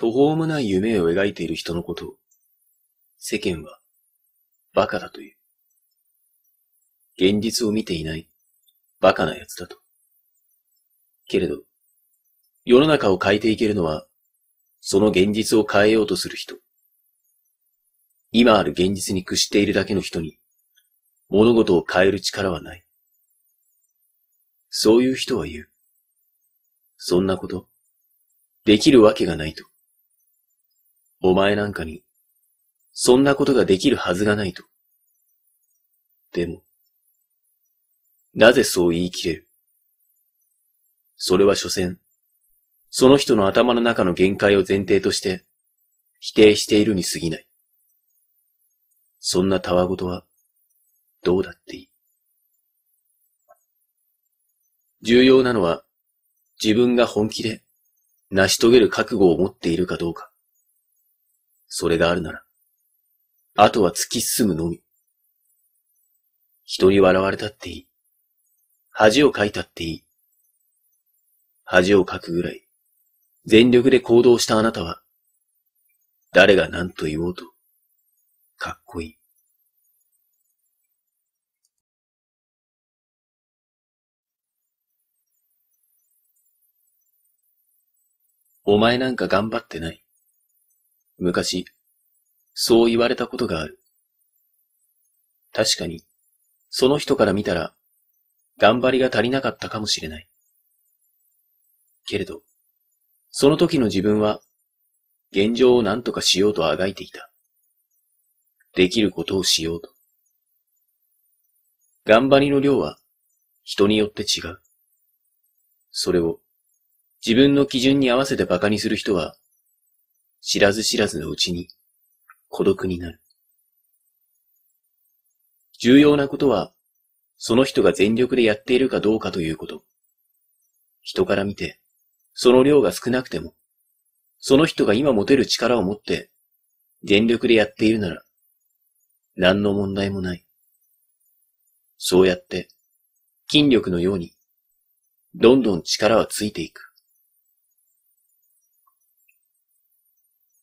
途方もない夢を描いている人のことを、世間は、馬鹿だという。現実を見ていない、馬鹿な奴だと。けれど、世の中を変えていけるのは、その現実を変えようとする人。今ある現実に屈しているだけの人に、物事を変える力はない。そういう人は言う。そんなこと、できるわけがないと。お前なんかに、そんなことができるはずがないと。でも、なぜそう言い切れる？それは所詮、その人の頭の中の限界を前提として、否定しているに過ぎない。そんなたわごとは、どうだっていい。重要なのは、自分が本気で成し遂げる覚悟を持っているかどうか。それがあるなら、あとは突き進むのみ。人に笑われたっていい。恥をかいたっていい。恥をかくぐらい、全力で行動したあなたは、誰が何と言おうと、かっこいい。お前なんか頑張ってない。昔、そう言われたことがある。確かに、その人から見たら、頑張りが足りなかったかもしれない。けれど、その時の自分は、現状を何とかしようとあがいていた。できることをしようと。頑張りの量は人によって違う。それを自分の基準に合わせて馬鹿にする人は、知らず知らずのうちに孤独になる。重要なことは、その人が全力でやっているかどうかということ。人から見て、その量が少なくても、その人が今持てる力を持って、全力でやっているなら、何の問題もない。そうやって、筋力のように、どんどん力はついていく。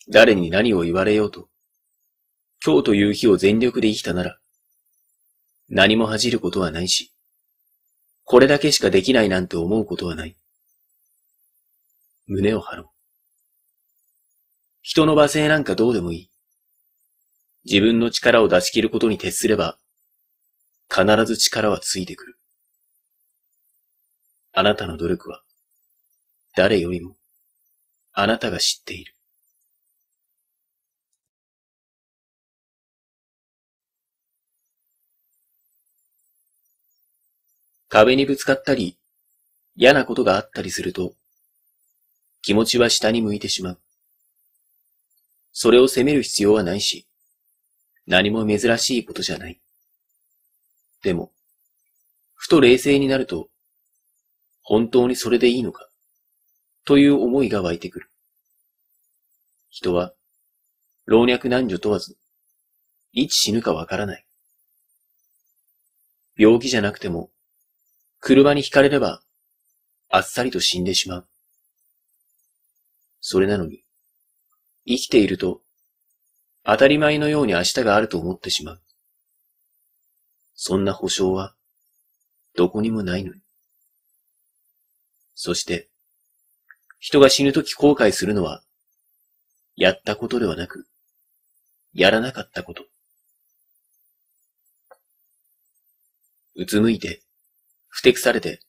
誰に何を言われようと、今日という日を全力で生きたなら、何も恥じることはないし、これだけしかできないなんて思うことはない。胸を張ろう。人の罵声なんかどうでもいい。自分の力を出し切ることに徹すれば、必ず力はついてくる。あなたの努力は、誰よりも、あなたが知っている。壁にぶつかったり、嫌なことがあったりすると、気持ちは下に向いてしまう。それを責める必要はないし、何も珍しいことじゃない。でも、ふと冷静になると、本当にそれでいいのか、という思いが湧いてくる。人は、老若男女問わず、いつ死ぬかわからない。病気じゃなくても、車にひかれれば、あっさりと死んでしまう。それなのに、生きていると、当たり前のように明日があると思ってしまう。そんな保証は、どこにもないのに。そして、人が死ぬとき後悔するのは、やったことではなく、やらなかったこと。うつむいて、ふてくされて、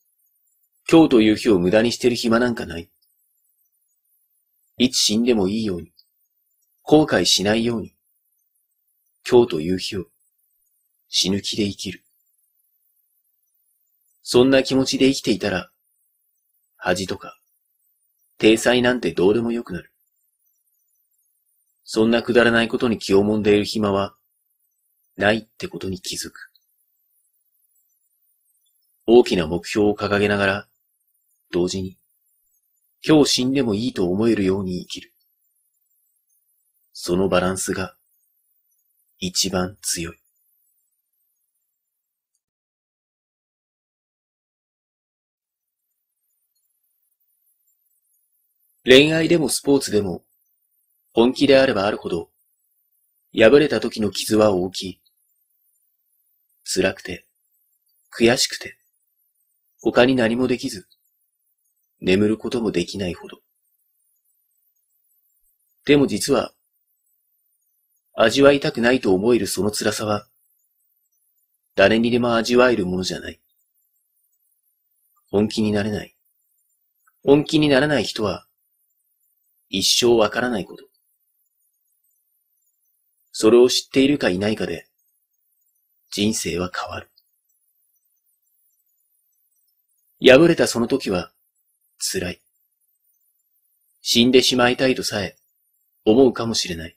今日という日を無駄にしてる暇なんかない。いつ死んでもいいように、後悔しないように、今日という日を死ぬ気で生きる。そんな気持ちで生きていたら、恥とか、体裁なんてどうでもよくなる。そんなくだらないことに気をもんでいる暇は、ないってことに気づく。大きな目標を掲げながら、同時に今日死んでもいいと思えるように生きる。そのバランスが一番強い。恋愛でもスポーツでも本気であればあるほど、破れた時の傷は大きい。辛くて、悔しくて、他に何もできず、眠ることもできないほど。でも実は、味わいたくないと思えるその辛さは、誰にでも味わえるものじゃない。本気になれない。本気にならない人は、一生わからないこと。それを知っているかいないかで、人生は変わる。破れたその時は、辛い。死んでしまいたいとさえ、思うかもしれない。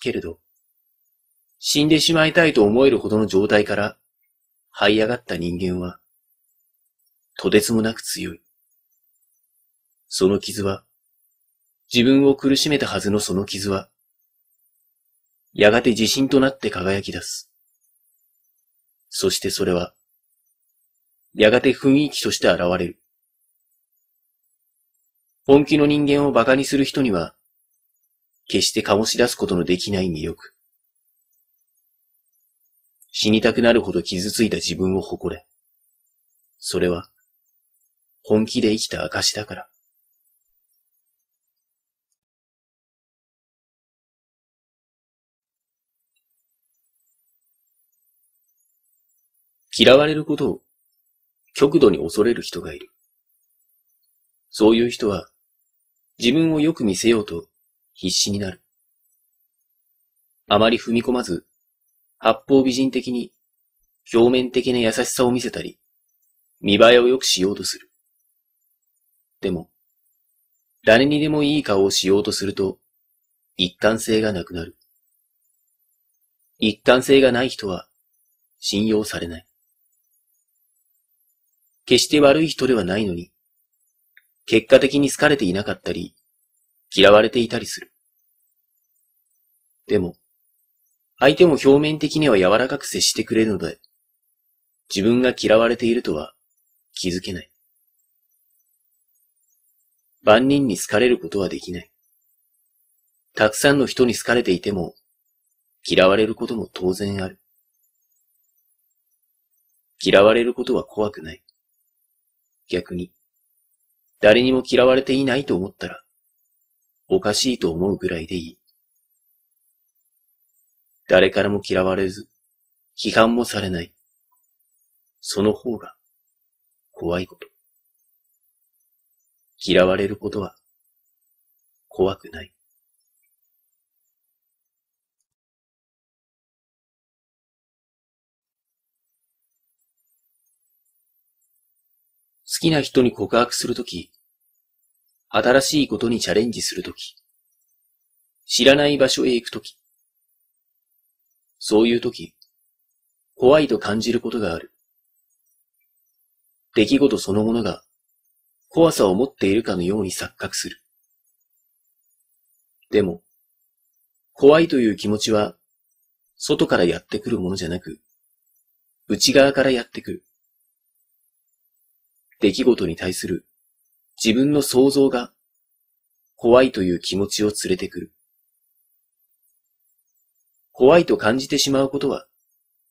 けれど、死んでしまいたいと思えるほどの状態から這い上がった人間は、とてつもなく強い。その傷は、自分を苦しめたはずのその傷は、やがて自信となって輝き出す。そしてそれは、やがて雰囲気として現れる。本気の人間を馬鹿にする人には、決して醸し出すことのできない魅力。死にたくなるほど傷ついた自分を誇れ。それは、本気で生きた証だから。嫌われることを極度に恐れる人がいる。そういう人は自分をよく見せようと必死になる。あまり踏み込まず、八方美人的に表面的な優しさを見せたり、見栄えを良くしようとする。でも、誰にでもいい顔をしようとすると、一貫性がなくなる。一貫性がない人は信用されない。決して悪い人ではないのに、結果的に好かれていなかったり、嫌われていたりする。でも、相手も表面的には柔らかく接してくれるので、自分が嫌われているとは気づけない。万人に好かれることはできない。たくさんの人に好かれていても、嫌われることも当然ある。嫌われることは怖くない。逆に、誰にも嫌われていないと思ったら、おかしいと思うぐらいでいい。誰からも嫌われず、批判もされない。その方が怖いこと。嫌われることは怖くない。好好きな人に告白するとき、新しいことにチャレンジするとき、知らない場所へ行くとき、そういうとき、怖いと感じることがある。出来事そのものが怖さを持っているかのように錯覚する。でも、怖いという気持ちは、外からやってくるものじゃなく、内側からやってくる。出来事に対する自分の想像が怖いという気持ちを連れてくる。怖いと感じてしまうことは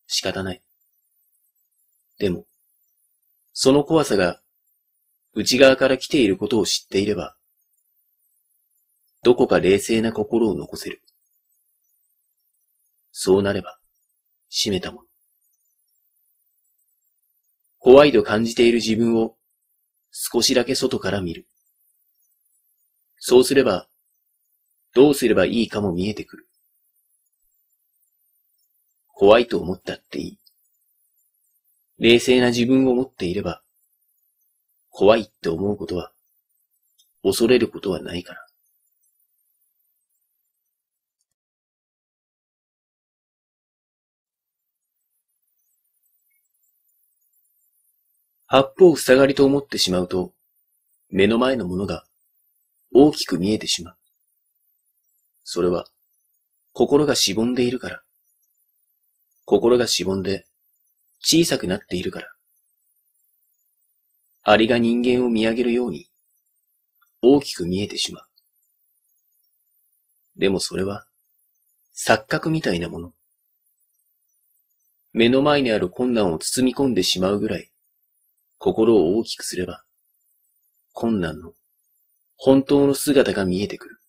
仕方ない。でも、その怖さが内側から来ていることを知っていれば、どこか冷静な心を残せる。そうなれば、閉めたもの。怖いと感じている自分を少しだけ外から見る。そうすれば、どうすればいいかも見えてくる。怖いと思ったっていい。冷静な自分を持っていれば、怖いって思うことは、恐れることはないから。八方塞がりと思ってしまうと、目の前のものが大きく見えてしまう。それは、心がしぼんでいるから。心がしぼんで小さくなっているから。アリが人間を見上げるように大きく見えてしまう。でもそれは、錯覚みたいなもの。目の前にある困難を包み込んでしまうぐらい、心を大きくすれば、困難の本当の姿が見えてくる。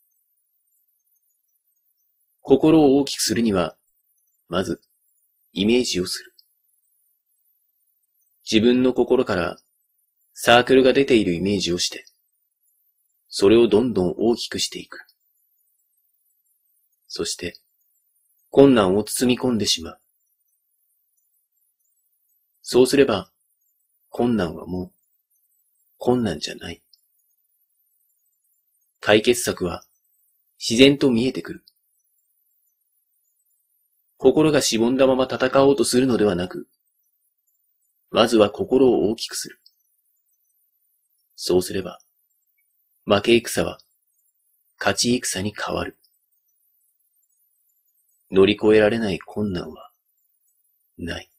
心を大きくするには、まず、イメージをする。自分の心からサークルが出ているイメージをして、それをどんどん大きくしていく。そして、困難を包み込んでしまう。そうすれば、困難はもう、困難じゃない。解決策は、自然と見えてくる。心がしぼんだまま戦おうとするのではなく、まずは心を大きくする。そうすれば、負け戦は、勝ち戦に変わる。乗り越えられない困難は、ない。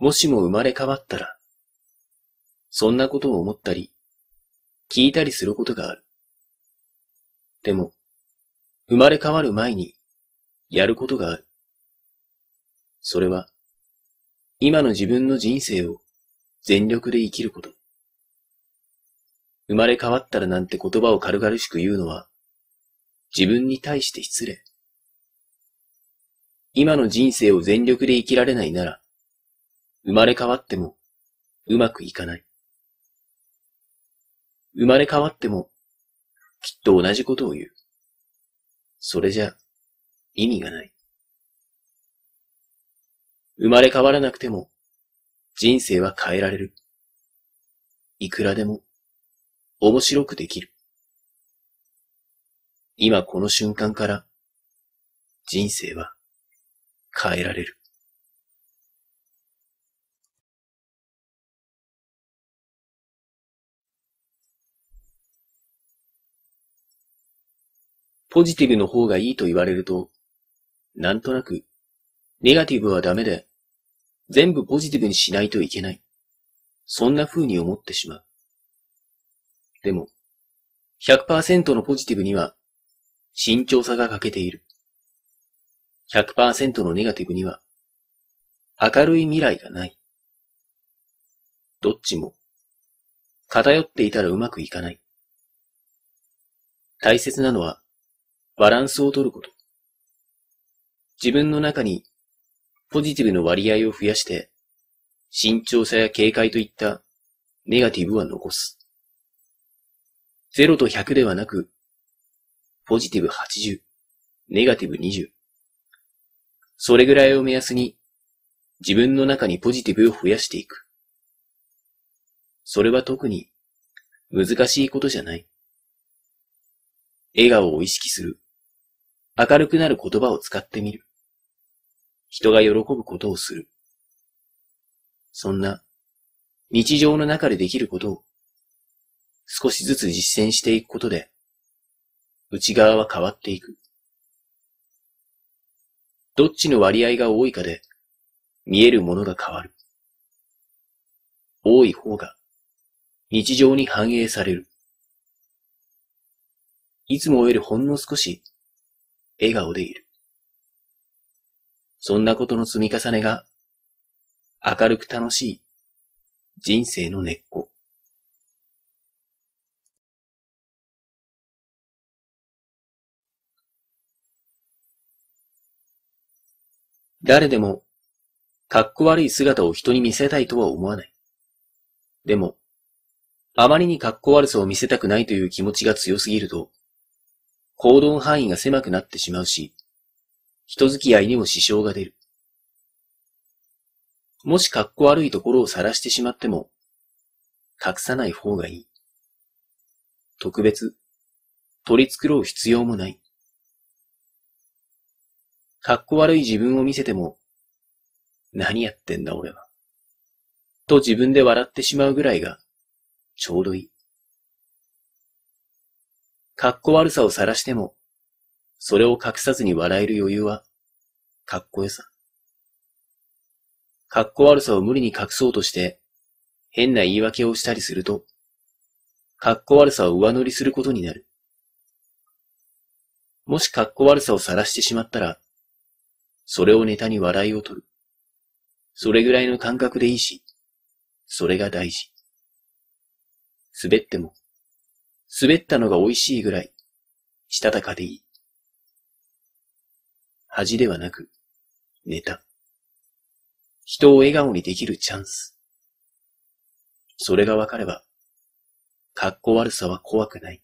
もしも生まれ変わったら、そんなことを思ったり、聞いたりすることがある。でも、生まれ変わる前に、やることがある。それは、今の自分の人生を全力で生きること。生まれ変わったらなんて言葉を軽々しく言うのは、自分に対して失礼。今の人生を全力で生きられないなら、生まれ変わってもうまくいかない。生まれ変わっても、きっと同じことを言う。それじゃ、意味がない。生まれ変わらなくても、人生は変えられる。いくらでも、面白くできる。今この瞬間から、人生は変えられる。ポジティブの方がいいと言われると、なんとなく、ネガティブはダメで、全部ポジティブにしないといけない。そんな風に思ってしまう。でも、100%のポジティブには、慎重さが欠けている。100%のネガティブには、明るい未来がない。どっちも、偏っていたらうまくいかない。大切なのは、バランスを取ること。自分の中にポジティブの割合を増やして、慎重さや警戒といったネガティブは残す。0と100ではなく、ポジティブ80、ネガティブ20。それぐらいを目安に自分の中にポジティブを増やしていく。それは特に難しいことじゃない。笑顔を意識する。明るくなる言葉を使ってみる。人が喜ぶことをする。そんな日常の中でできることを少しずつ実践していくことで内側は変わっていく。どっちの割合が多いかで見えるものが変わる。多い方が日常に反映される。いつもよりほんの少し笑顔でいる。そんなことの積み重ねが明るく楽しい人生の根っこ。誰でも、かっこ悪い姿を人に見せたいとは思わない。でも、あまりにかっこ悪さを見せたくないという気持ちが強すぎると、行動範囲が狭くなってしまうし、人付き合いにも支障が出る。もし格好悪いところを晒してしまっても、隠さない方がいい。特別、取り繕う必要もない。格好悪い自分を見せても、何やってんだ俺は。と自分で笑ってしまうぐらいが、ちょうどいい。かっこ悪さを晒しても、それを隠さずに笑える余裕は、かっこよさ。かっこ悪さを無理に隠そうとして、変な言い訳をしたりすると、かっこ悪さを上乗りすることになる。もしかっこ悪さを晒してしまったら、それをネタに笑いを取る。それぐらいの感覚でいいし、それが大事。滑っても、滑ったのが美味しいぐらい、したたかでいい。恥ではなく、ネタ。人を笑顔にできるチャンス。それがわかれば、格好悪さは怖くない。